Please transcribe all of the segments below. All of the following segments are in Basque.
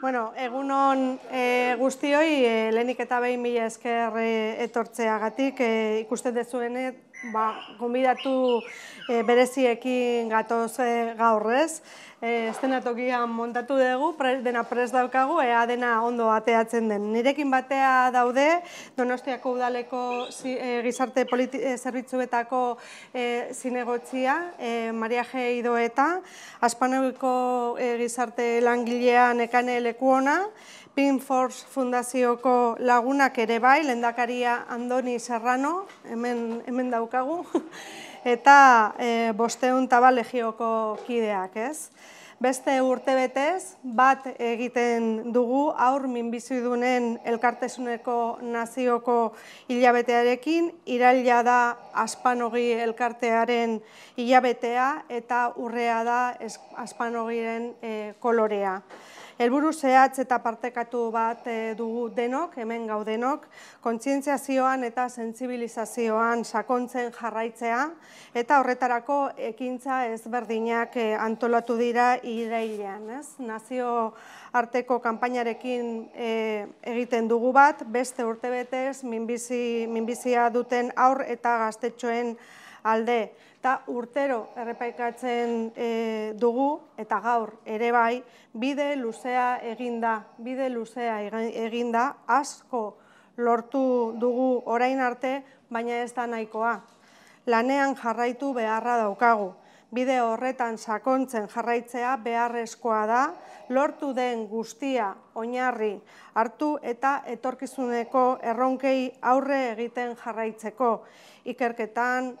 Bueno, egunon e, guztioi, e, lehenik eta behin mila esker e, etortzeagatik, e, ikusten dezuenet, ba, gombidatu e, bereziekin gatoz e, gaur ez. E, estenatokian montatu dugu, pre, dena pres daukagu, ea dena ondo ateatzen den. Nirekin batea daude, Donostiako udaleko zi, e, gizarte politi, e, zerbitzuetako e, zinegotzia, e, Maria G. Idoeta, Aspaneuiko e, gizarte langilean ekane lekuona, Pinforce Fundazioko lagunak ere bai, lendakaria Andoni Serrano, hemen, hemen daukagu, eta e, bosteun tabalegioko kideak, ez? Beste urte betez, bat egiten dugu aur minbizidunen elkartesuneko nazioko hilabetearekin, iraila da aspanogi elkartearen hilabetea eta urrea da aspanogiren e, kolorea. Helburu zehatz eta partekatu bat eh, dugu denok, hemen gaudenok, kontzientziazioan eta sensibilizazioan sakontzen jarraitzea, eta horretarako ekintza ezberdinak eh, antolatu dira irailean. Ez? Nazio arteko kanpainarekin eh, egiten dugu bat, beste urtebetez minbizi, minbizia duten aur eta gaztetxoen alde eta urtero errepaikatzen e, dugu, eta gaur ere bai, bide luzea eginda, bide luzea eginda, asko lortu dugu orain arte, baina ez da nahikoa. Lanean jarraitu beharra daukagu. Bide horretan sakontzen jarraitzea beharrezkoa da, lortu den guztia oinarri hartu eta etorkizuneko erronkei aurre egiten jarraitzeko ikerketan,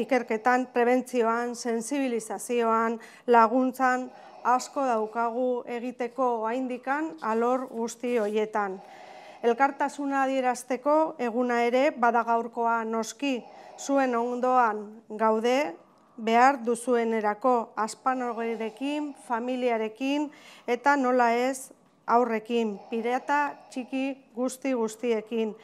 ikerketan, prebentzioan, sensibilizazioan, laguntzan, asko daukagu egiteko haindikan alor guzti hoietan. Elkartasuna adierazteko eguna ere badagaurkoa noski zuen ondoan gaude, behar duzuenerako aspanogerekin, familiarekin eta nola ez aurrekin, pireta txiki guzti guztiekin.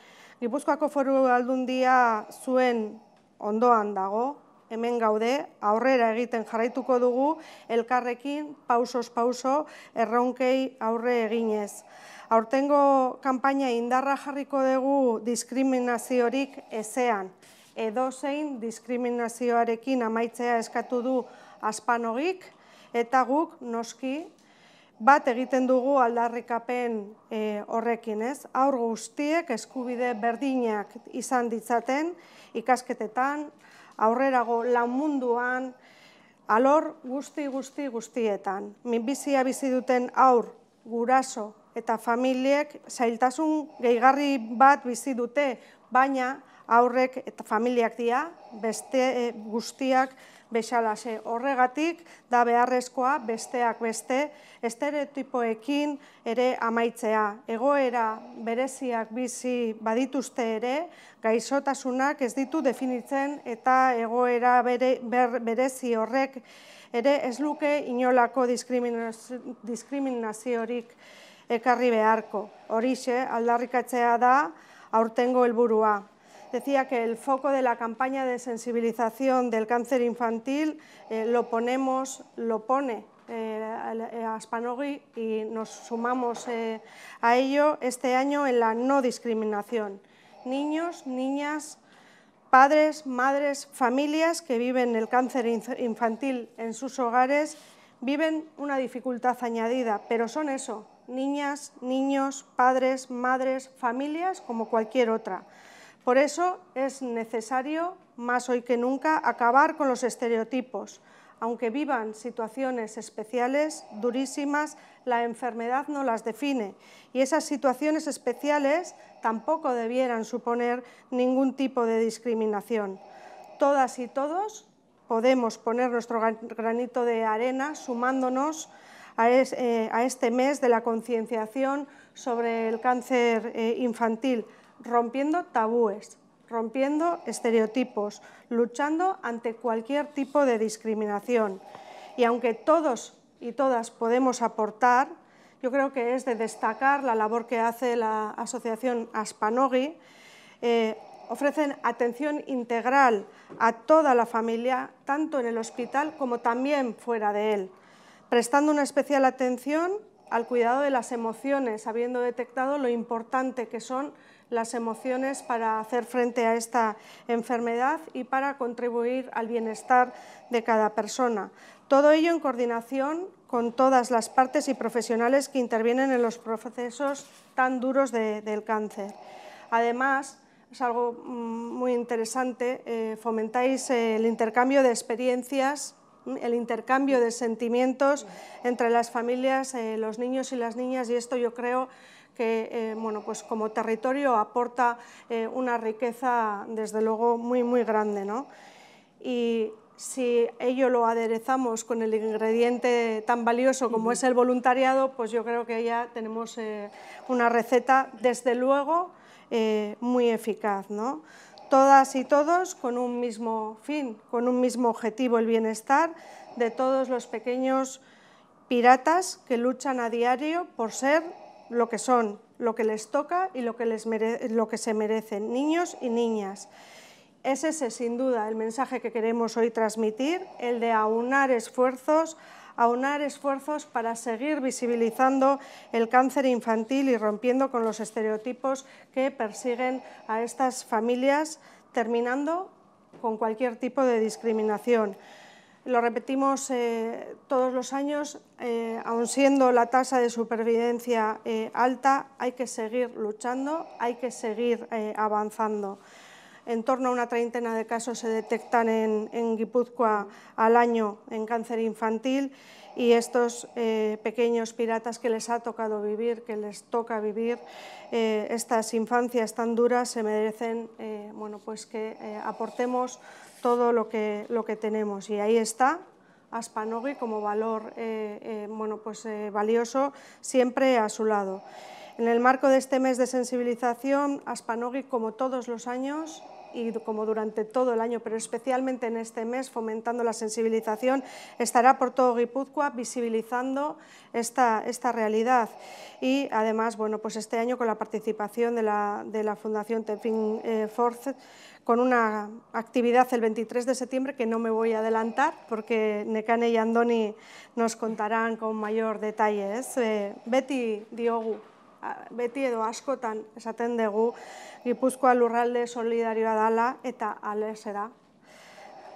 Gipuzkoako foru aldundia zuen ondoan dago, hemen gaude, aurrera egiten jarraituko dugu, elkarrekin, pausos pauso, erronkei aurre eginez. Aurtengo kanpaina indarra jarriko dugu diskriminaziorik ezean. Edo zein diskriminazioarekin amaitzea eskatu du aspanogik, eta guk noski bat egiten dugu aldarrikapen e, horrekin, ez? Aur guztiek eskubide berdinak izan ditzaten ikasketetan, aurrerago lan munduan, alor guzti guzti guztietan. Minbizia bizi duten aur guraso eta familiek zailtasun gehigarri bat bizi dute, baina aurrek eta familiak dira, beste e, guztiak bezalase horregatik da beharrezkoa besteak beste estereotipoekin ere amaitzea. Egoera bereziak bizi badituzte ere, gaixotasunak ez ditu definitzen eta egoera bere, berezi horrek ere ez luke inolako diskriminaziorik ekarri beharko. Horixe aldarrikatzea da aurtengo helburua decía que el foco de la campaña de sensibilización del cáncer infantil eh, lo ponemos, lo pone eh, Aspanogui y nos sumamos eh, a ello este año en la no discriminación. Niños, niñas, padres, madres, familias que viven el cáncer infantil en sus hogares viven una dificultad añadida, pero son eso, niñas, niños, padres, madres, familias como cualquier otra. Por eso es necesario, más hoy que nunca, acabar con los estereotipos. Aunque vivan situaciones especiales, durísimas, la enfermedad no las define y esas situaciones especiales tampoco debieran suponer ningún tipo de discriminación. Todas y todos podemos poner nuestro granito de arena sumándonos a, eh, este mes de la concienciación sobre el cáncer eh, infantil, rompiendo tabúes, rompiendo estereotipos, luchando ante cualquier tipo de discriminación. Y aunque todos y todas podemos aportar, yo creo que es de destacar la labor que hace la asociación Aspanogui. Eh, ofrecen atención integral a toda la familia, tanto en el hospital como también fuera de él, prestando una especial atención al cuidado de las emociones, habiendo detectado lo importante que son las emociones para hacer frente a esta enfermedad y para contribuir al bienestar de cada persona. Todo ello en coordinación con todas las partes y profesionales que intervienen en los procesos tan duros del cáncer. Además, es algo mm, muy interesante, eh, fomentáis el intercambio de experiencias, el intercambio de sentimientos entre las familias, eh, los niños y las niñas, y esto yo creo que eh, bueno, pues como territorio aporta eh, una riqueza desde luego muy muy grande. ¿no? Y si ello lo aderezamos con el ingrediente tan valioso como es el voluntariado, pues yo creo que ya tenemos eh, una receta desde luego muy eficaz. ¿no? Todas y todos con un mismo fin, con un mismo objetivo, el bienestar de todos los pequeños piratas que luchan a diario por ser lo que son, lo que les toca y lo que, les lo que se merecen, niños y niñas. Es ese, sin duda, el mensaje que queremos hoy transmitir, el de aunar esfuerzos, aunar esfuerzos para seguir visibilizando el cáncer infantil y rompiendo con los estereotipos que persiguen a estas familias, terminando con cualquier tipo de discriminación. Lo repetimos eh, todos los años, eh, aun siendo la tasa de supervivencia eh, alta, hay que seguir luchando, hay que seguir avanzando. En torno a una treintena de casos se detectan en, en Guipúzcoa al año en cáncer infantil y estos pequeños piratas que les ha tocado vivir, que les toca vivir, estas infancias tan duras, se merecen bueno, pues que aportemos todo lo que, lo que tenemos. Y ahí está Aspanogui como valor eh, eh, bueno, pues, eh, valioso siempre a su lado. En el marco de este mes de sensibilización, Aspanogui, como todos los años, y como durante todo el año, pero especialmente en este mes, fomentando la sensibilización, estará por todo Guipúzcoa visibilizando esta, esta realidad. Y además, bueno, pues este año con la participación de la, de la Fundación Tefin eh, Force, con una actividad el 23 de septiembre que no me voy a adelantar porque Nekane y Andoni nos contarán con mayor detalle. Eh, Betty diogu, beti edo askotan esaten dugu Gipuzkoa lurralde solidarioa dala eta alese da.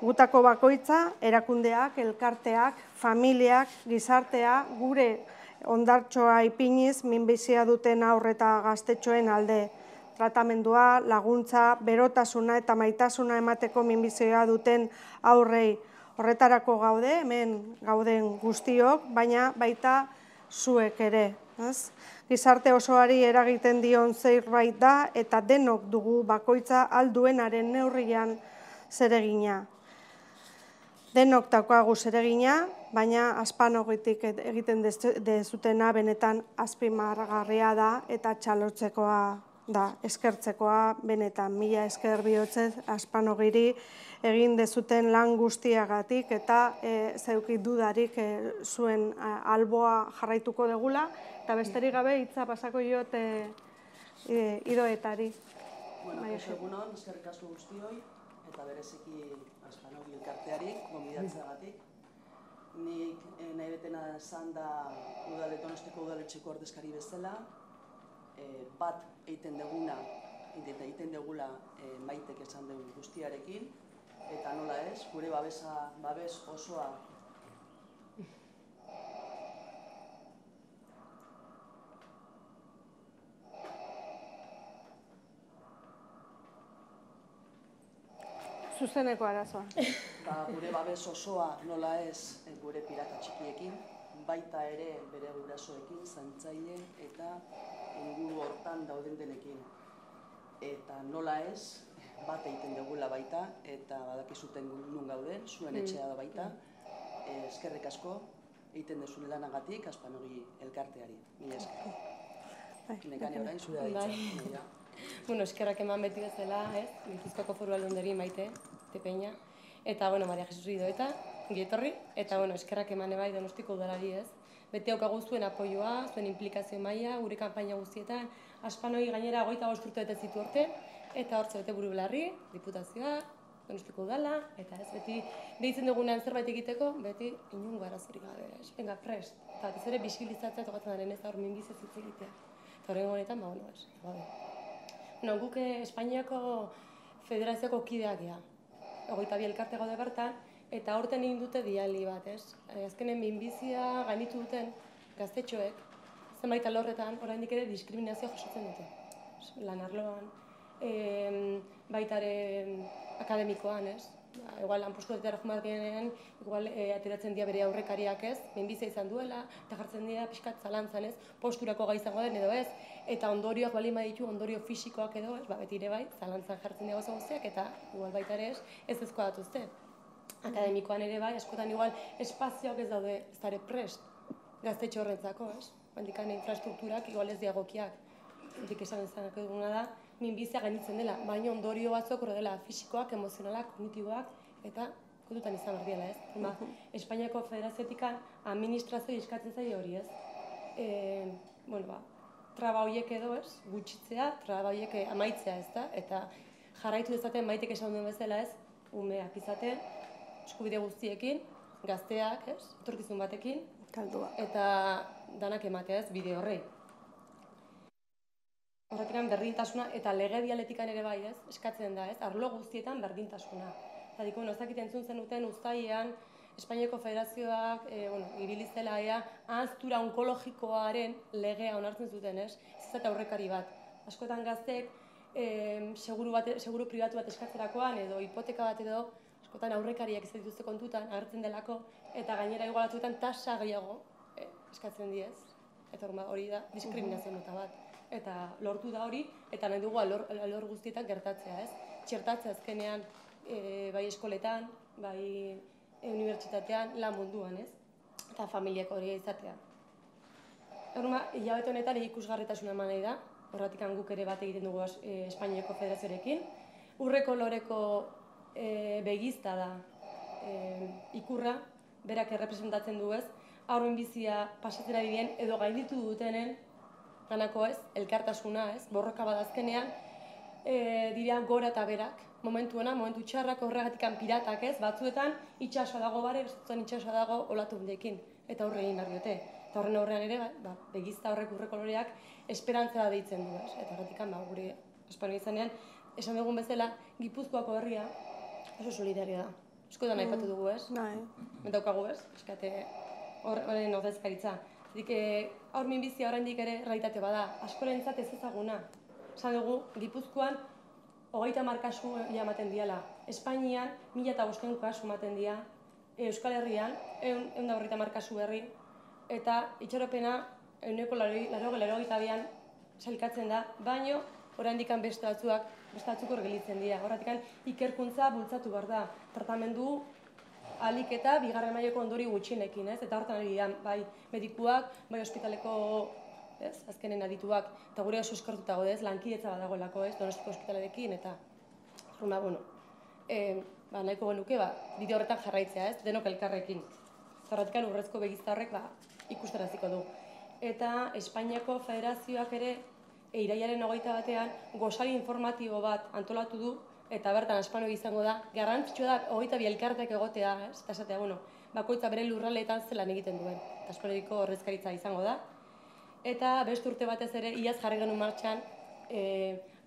Gutako bakoitza, erakundeak, elkarteak, familiak, gizartea, gure ondartsoa ipiniz minbizia duten aurreta gaztetxoen alde. Tratamendua, laguntza, berotasuna eta maitasuna emateko minbizioa duten aurrei. Horretarako gaude, hemen gauden guztiok, baina baita zuek ere. Ez? Gizarte osoari eragiten dion zerbait da eta denok dugu bakoitza alduenaren neurrian zeregina. Denok daukagu zeregina, baina aspanogitik egiten dezutena benetan azpimargarria da eta txalotzekoa da, eskertzekoa benetan. Mila esker bihotzez aspanogiri egin dezuten lan guztiagatik eta e, zeuki dudarik e, zuen alboa jarraituko degula eta besterik gabe hitza pasako jot e, e, idoetari. Bueno, bai, egunon, eskerrik asko guztioi eta bereziki aspanogi elkarteari, gomidatzeagatik. Nik eh, nahi betena esan da udaletonostiko udaletxeko ordezkari bezala, eh, bat egiten deguna, egiten degula eh, maitek esan dugu guztiarekin, eta nola ez, gure babesa, babes osoa Zuzeneko arazoa. Ba, gure babes osoa nola ez eh, gure pirata txikiekin, baita ere bere gurasoekin, zantzaile eta inguru hortan dauden denekin. Eta nola ez, bat egiten dugula baita, eta badakizuten nun gauden, zuen mm. etxea da baita, e, eskerrik asko, egiten dezun lanagatik, aspanogi elkarteari, mila esker. Bai, Nekane orain, zure da bai. Bueno, eskerrak eman beti bezala, ez? Gipuzkoako foru aldonderi maite, tepeina. Eta, bueno, Maria Jesus Idoeta, gietorri. Eta, bueno, eskerrak eman ebai donostiko udalari, ez? Beti haukagu zuen apoioa, zuen implikazio maila, gure kanpaina guztietan, aspanoi gainera goita gozturtu eta zitu orte, eta hortze bete buru belarri, diputazioa, donostiko udala, eta ez beti deitzen dugunean zerbait egiteko, beti inungo arazorik gabe, ez? Venga, prest. Eta ez ere bisibilizatzea tokatzen daren ez da hor minbiz ez hitz egitea. Eta horren honetan, ba, bueno, ez. Ba, bueno, guk eh, Espainiako federazioko kideak gea. Ogoita bi elkarte gaude bertan, eta horten egin dute diali bat, ez? Eh, Azkenen minbizia gainitu duten gaztetxoek, zenbait alorretan, oraindik ere diskriminazioa jasotzen dute. Lan arloan, em, baita ere akademikoan, ez? Ba, igual lanpostuetara joan behar direnean, igual e, ateratzen dira bere aurrekariak ez, minbizia izan duela, eta jartzen dira pixkat zalantzan ez, posturako gai izango den edo ez, eta ondorioak bali ditu ondorio fisikoak edo ez, ba, beti ere bai, zalantzan jartzen dira gauza guztiak, eta igual baita ez, ez ezkoa datuzte. Akademikoan ere bai, askotan igual espazioak ez daude, ez dara prest, gaztetxo horrentzako, ez? Handikan infrastrukturak igual ez diagokiak. Dik esan ezanak duguna da, minbizia gainitzen dela, baina ondorio batzuk dela fisikoak, emozionalak, kognitiboak, eta kontutan izan behar diela, ez? Ba, Espainiako federazioetikan administrazio eskatzen zaio hori, ez? E, bueno, ba, traba horiek edo, ez? Gutxitzea, traba horiek amaitzea, ez da? Eta jarraitu dezaten maitek esan duen bezala, ez? Umeak izaten, eskubide guztiekin, gazteak, ez? Etorkizun batekin, Kaldua. eta danak ematea, ez? Bide horrei. Horretikan berdintasuna eta legedialetikan ere bai, ez? Eskatzen da, ez? Arlo guztietan berdintasuna. Eta diko, bueno, ez dakit entzun zenuten uztailean, Espainiako Federazioak, e, bueno, ibili zela ea, ahaztura onkologikoaren legea onartzen zuten, ez? Ez eta aurrekari bat. Askotan gaztek, e, seguru, bat, seguru pribatu bat eskatzerakoan edo hipoteka bat edo, askotan aurrekariak ez dituzte kontutan, agertzen delako, eta gainera igualatuetan tasa gehiago e, eskatzen diez. Eta hori da, diskriminazio nota bat. Eta lortu da hori, eta nahi dugu alor, alor guztietan gertatzea, ez? Txertatzea azkenean, e, bai eskoletan, bai e, unibertsitatean, lan munduan, ez? Eta familiako hori izatea. Horma, hilabete honetan ikusgarritasuna eman nahi da, horretik guk ere bat egiten dugu e, Espainiako Federazioarekin. Urreko loreko e, begizta da e, ikurra, berak errepresentatzen du ez, aurren bizia pasatzen ari den edo gainditu dutenen ganako ez, elkartasuna ez, borroka badazkenean, e, dira gora eta berak, momentuena, momentu txarrak horregatik piratak ez, batzuetan itxasoa dago bare, batzuetan itxasoa dago olatu hundekin, eta horre egin behar diote. Eta horren aurrean ere, ba, ba, begizta horrek urreko loreak esperantza da deitzen du, ez? Eta horretik ba, gure Espainia izanean, esan dugun bezala, Gipuzkoako herria oso solidario da. Eskotan nahi patu dugu, ez? Bai. Mentaukagu, ez? Eskate horren ordezkaritza. Dik, aur minbizia oraindik ere realitate bada, askorentzat ez ezaguna. Esan dugu, Gipuzkoan, hogeita mar kasu ematen diala. Espainian, mila eta bosten kasu ematen dia. Euskal Herrian, eun, eun da horreita mar kasu berri. Eta itxaropena, euneko laro laro bian, salkatzen da, baino, oraindik beste batzuak, beste batzuk gelitzen dira. Horretik ikerkuntza bultzatu behar da. Tratamendu alik eta bigarren maileko ondori gutxienekin, ez? Eta hortan ari dira, bai medikuak, bai ospitaleko ez? Azkenen adituak, eta gure oso eskortuta gode, ez? Lankidetza bat dagoelako, ez? Donostiko ospitalerekin, eta Ruma, bueno, e, ba, nahiko genuke, ba, bide horretan jarraitzea, ez? Denok elkarrekin. Zerratikan urrezko begizta horrek, ba, ikustaraziko du. Eta Espainiako Federazioak ere, e, iraiaren hogeita batean, gozari informatibo bat antolatu du, eta bertan aspano izango da, garrantzitsua da, hogeita bi elkarteak egotea, ez? Eta esatea, bueno, bakoitza bere lurraleetan zelan egiten duen. Eta aspanoiko horrezkaritza izango da, eta beste urte batez ere iaz jarri genuen martxan e,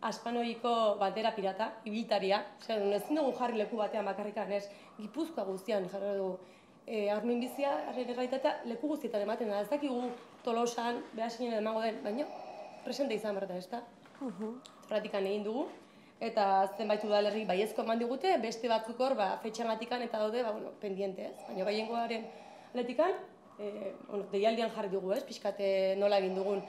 aspanoiko bandera pirata, ibiltaria, zer, ezin dugu jarri leku batean bakarrikan, ez, gipuzkoa guztian jarri dugu. E, Armin bizia, leku guztietan ematen da, ez dakigu tolosan, behasinen emango den, baina presente izan berda, ez da? Uh egin dugu, eta zenbait udalerri baiezko eman digute, beste batzuk hor, ba, fetxan eta daude, ba, bueno, pendiente, ez? Baina baiengoaren aletikan, e, bueno, deialdian jarri dugu, ez, pixkate nola egin dugun,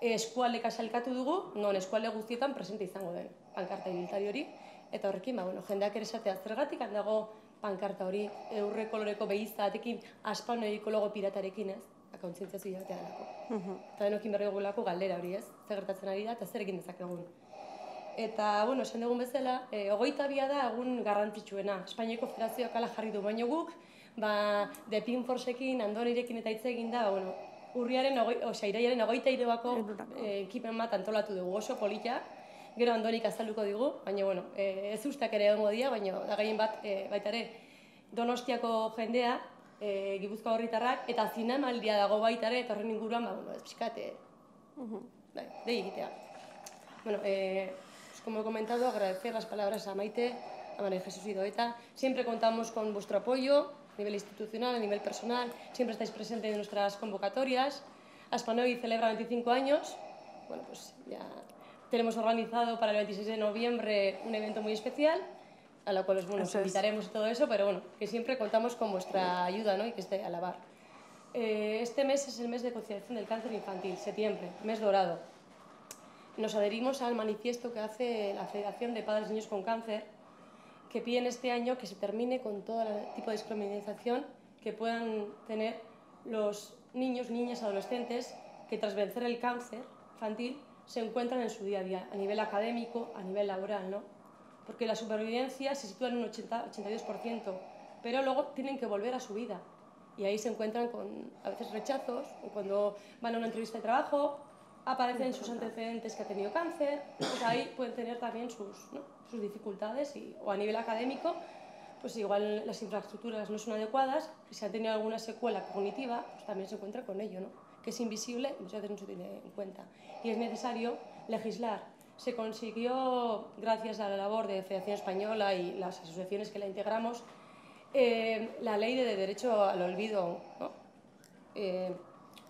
e, eskualdeka salkatu dugu, non eskualde guztietan presente izango den pankarta ibiltari hori, eta horrekin, ba, bueno, jendeak ere esatea zergatik handago pankarta hori, eurre koloreko behizta batekin, aspan logo piratarekin, ez, eta kontzientziazio jatea delako. Uh Eta denokin berri galdera hori, ez, zer gertatzen ari da, eta zer egin dezakegun. Eta, bueno, esan dugun bezala, e, ogoita bia da egun garrantzitsuena. Espainiako Federazioak ala jarri du, baino guk, ba, The Pinforcekin, Andonirekin eta hitz egin da, bueno, urriaren, osea, iraiaren ogeita irebako eh, ekipen bat antolatu dugu oso polita, gero andonik azalduko digu, baina, bueno, e, ez ustak ere egongo dira, baina da gehien bat, e, baita ere, donostiako jendea, e, gipuzkoa horritarrak, eta zinemaldia dago baita ere, eta horren inguruan, ba, bueno, ez pixkat, e, bai, dei egitea. Bueno, eh, pues como he comentado, agradecer las palabras a Maite, a María Jesús Idoeta. Siempre contamos con vuestro apoyo a nivel institucional, a nivel personal. Siempre estáis presentes en nuestras convocatorias. Aspanoy celebra 25 años. Bueno, pues ya tenemos organizado para el 26 de noviembre un evento muy especial, a la cual os bueno, os invitaremos y todo eso, pero bueno, que siempre contamos con vuestra ayuda ¿no? y que esté a la par. Eh, este mes es el mes de concienciación del cáncer infantil, septiembre, mes dorado. Nos adherimos al manifiesto que hace la Federación de Padres y Niños con Cáncer, que piden este año que se termine con todo el tipo de discriminación que puedan tener los niños, niñas, adolescentes que tras vencer el cáncer infantil se encuentran en su día a día, a nivel académico, a nivel laboral, ¿no? Porque la supervivencia se sitúa en un 80, 82%, pero luego tienen que volver a su vida. Y ahí se encuentran con a veces rechazos, o cuando van a una entrevista de trabajo, aparecen sus antecedentes que ha tenido cáncer, pues ahí pueden tener también sus, ¿no? sus dificultades, y, o a nivel académico, pues igual las infraestructuras no son adecuadas, si han tenido alguna secuela cognitiva, pues también se encuentra con ello, ¿no? que es invisible muchas veces no se tiene en cuenta. Y es necesario legislar. Se consiguió, gracias a la labor de Federación Española y las asociaciones que la integramos, eh, la ley de derecho al olvido eh,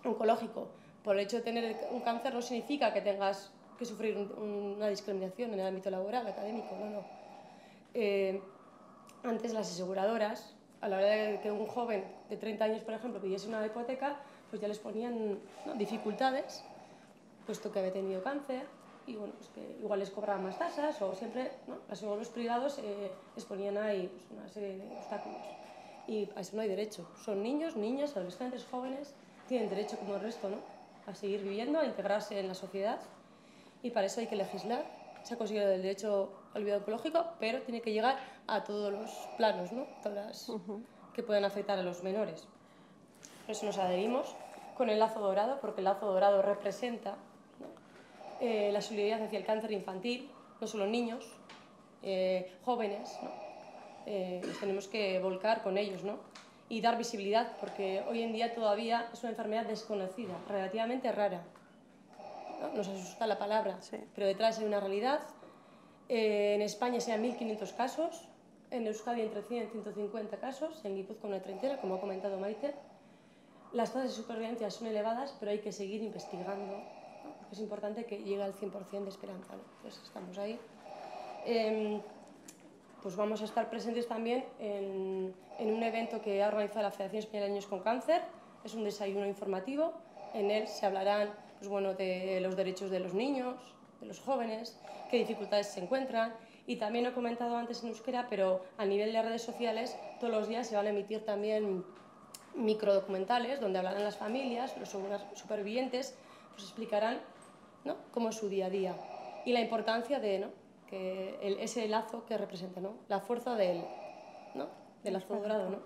oncológico. Por el hecho de tener un cáncer no significa que tengas que sufrir un- una discriminación en el ámbito laboral, académico, no, no. Eh, antes las aseguradoras, a la hora de que un joven de 30 años, por ejemplo, pidiese una hipoteca, pues ya les ponían dificultades, puesto que había tenido cáncer, y bueno, pues que igual les cobraban más tasas, o siempre, ¿no? Los seguros privados eh, les ponían ahí pues, una serie de obstáculos. Y a eso no hay derecho. Son niños, niñas, adolescentes, jóvenes, tienen derecho como el resto, ¿no? A seguir viviendo, a integrarse en la sociedad, y para eso hay que legislar. Se ha conseguido el derecho al olvido oncológico, pero tiene que llegar a todos los planos, ¿no? Todas las que puedan afectar a los menores. Por eso nos adherimos con el lazo dorado, porque el lazo dorado representa. Eh, la solidaridad hacia el cáncer infantil, no solo niños, eh, jóvenes, ¿no? Eh, nos tenemos que volcar con ellos ¿no? y dar visibilidad, porque hoy en día todavía es una enfermedad desconocida, relativamente rara. ¿no? Nos asusta la palabra, Sí. pero detrás hay una realidad. Eh, en España sean 1.500 casos, en Euskadi entre 100 y 150 casos, en Guipúzcoa una treintena, como ha comentado Maite. Las tasas de supervivencia son elevadas, pero hay que seguir investigando, es importante que llegue al 100% de esperanza. ¿no? Entonces estamos ahí. Em, pues vamos a estar presentes también en, en un evento que ha organizado la Federación Española de Niños con Cáncer. Es un desayuno informativo. En él se hablarán pues bueno, de los derechos de los niños, de los jóvenes, qué dificultades se encuentran. Y también he comentado antes en euskera, pero a nivel de redes sociales todos los días se van a emitir también microdocumentales donde hablarán las familias, los supervivientes, pues explicarán ¿no? cómo es su día a día y la importancia de ¿no? que el- ese lazo que representa, ¿no? la fuerza del, ¿no? del lazo dorado. ¿no?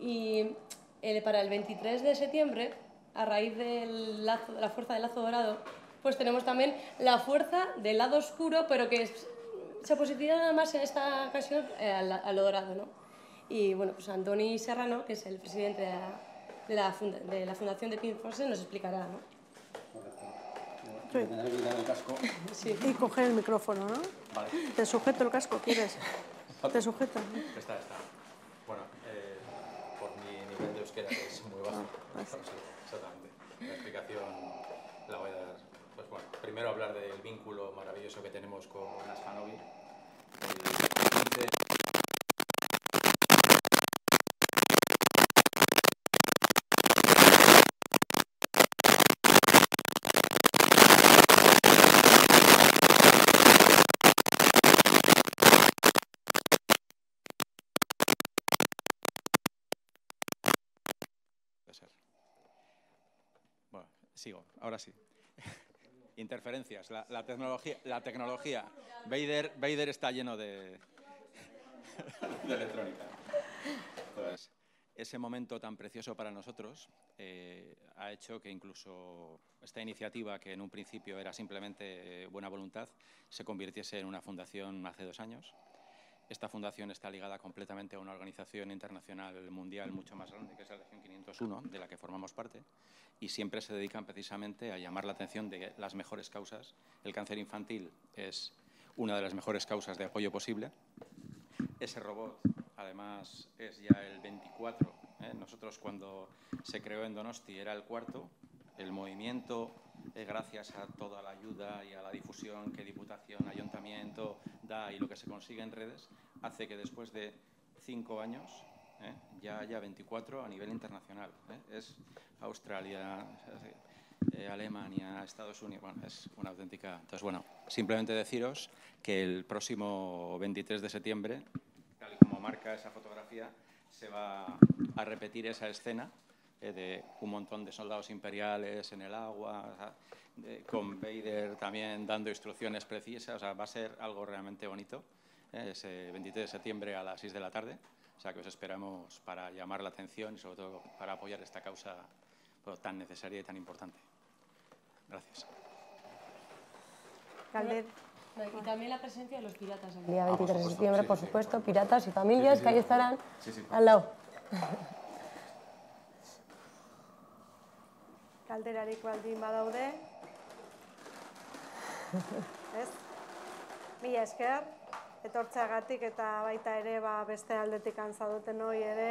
Y eh, para el 23 de septiembre, a raíz lazo, de la fuerza del lazo dorado, pues tenemos también la fuerza del lado oscuro, pero que es- se posiciona más en esta ocasión eh, al, a lo dorado. ¿no? Y bueno, pues Antoni Serrano, que es el presidente de la, de la, funda- de la Fundación de Pink Force, nos explicará. ¿no? Sí. Voy a tener que quitar el casco. Sí. Y coger el micrófono, ¿no? Vale, ¿Te sujeto el casco? ¿Quieres? Te sujeto. está, está. Bueno, eh, por mi nivel de euskera, que es muy bajo. pues. Sí, exactamente. La explicación la voy a dar. Pues bueno, primero hablar del vínculo maravilloso que tenemos con Aspanovi. El ahora sí. Interferencias, la, tecnología, la tecnología. Vader, Vader está lleno de, electrónica. Ese momento tan precioso para nosotros eh, ha hecho que incluso esta iniciativa, que en un principio era simplemente buena voluntad, se convirtiese en una fundación hace dos años. Esta fundación está ligada completamente a una organización internacional mundial mucho más grande, que es la Región 501, de la que formamos parte, y siempre se dedican precisamente a llamar la atención de las mejores causas. El cáncer infantil es una de las mejores causas de apoyo posible. Ese robot además es ya el 24. ¿eh? Nosotros cuando se creó en Donosti era el cuarto. El movimiento, eh, gracias a toda la ayuda y a la difusión que Diputación, Ayuntamiento da y lo que se consigue en redes, hace que después de cinco años ¿eh? ya haya 24 a nivel internacional. Es Australia, Alemania, Estados Unidos, bueno, es una auténtica... Entonces, bueno, simplemente deciros que el próximo 23 de septiembre como marca esa fotografía, se va a repetir esa escena eh, de un montón de soldados imperiales en el agua, con Vader también dando instrucciones precisas, o sea, va a ser algo realmente bonito, eh, ese 23 de septiembre a las 6 de la tarde, o sea, que os esperamos para llamar la atención y sobre todo para apoyar esta causa pues, tan necesaria y tan importante. Gracias. Y también la presencia de los piratas el día 23 de septiembre, por supuesto, piratas y familias que ahí estarán al lado. Kalderarik baldin badaude. Ez? Mila esker, etortzeagatik eta baita ere ba, beste aldetik antzaduten hori ere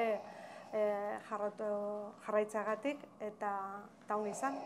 e, jarraitzagatik eta taun izan.